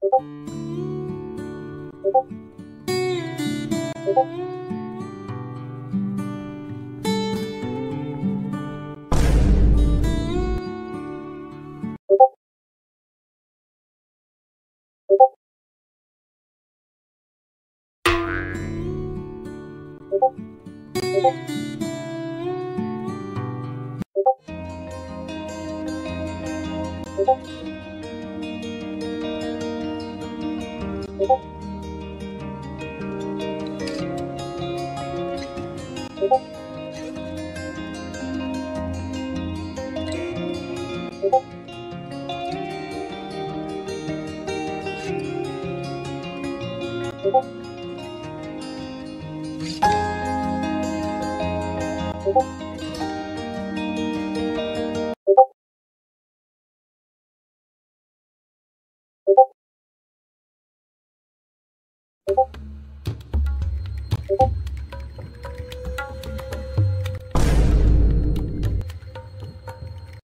고고 고고 you